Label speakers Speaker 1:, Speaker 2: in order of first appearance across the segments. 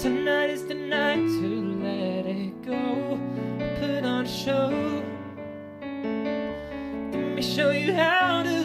Speaker 1: Tonight is the night to let it go. Put on a show. Let me show you how to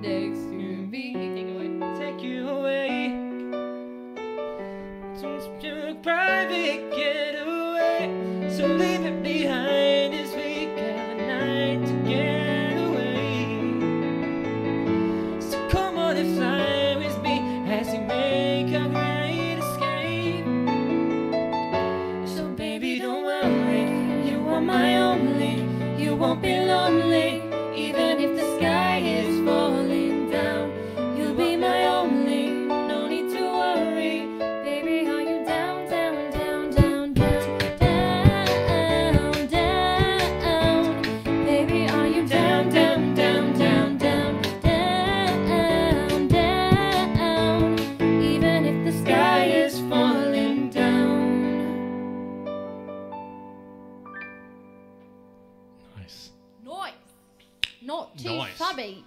Speaker 1: next to me. Take you away. Just a private getaway. So leave it behind as we have a night to get away. So come on and fly with me as we make our great escape. So baby, don't worry, you are my only. You won't be lonely,
Speaker 2: Nice.
Speaker 3: Nice. Not too
Speaker 2: Nice.
Speaker 3: subby.